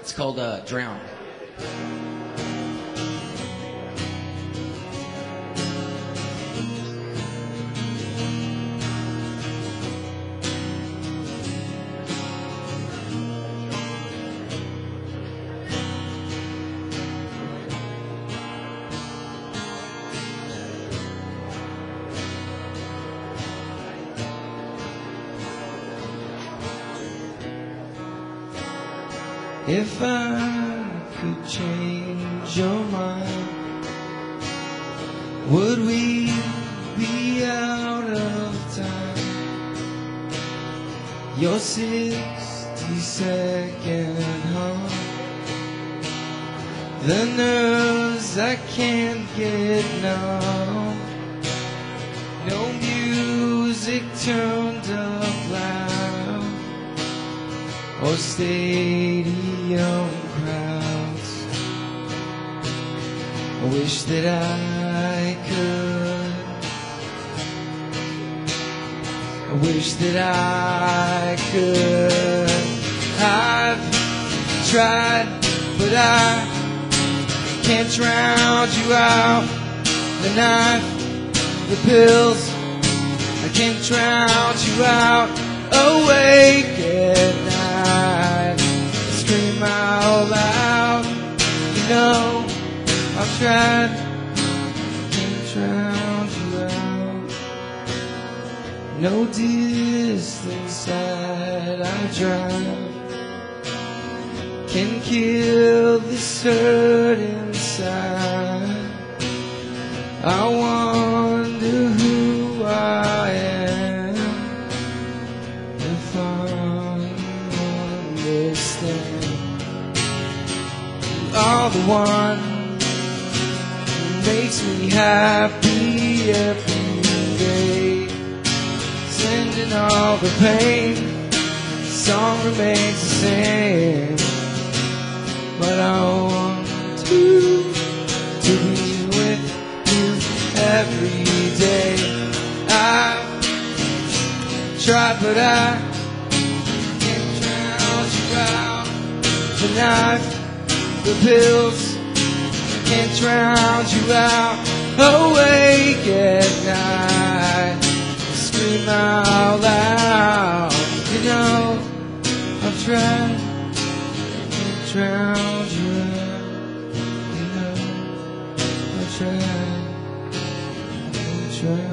It's called uh, Drown. If I could change your mind, would we be out of time? Your 60 second hum, the nerves I can't get numb. Or stadium crowds. I wish that I could. I wish that I could. I've tried, but I can't drown you out. The knife, the pills, I can't drown you out. Awake tried, drown you out. No distance that I drive can kill this hurt inside. I wonder who I am if I understand. You are the one makes me happy every day. Sending all the pain, the song remains the same. But I want to, to be with you every day. I try, but I can't drown you out. Knife, the pills, can't drown you out. Awake at night, scream out loud. You know, I've tried, can't drown you out. You know, I've tried, can't drown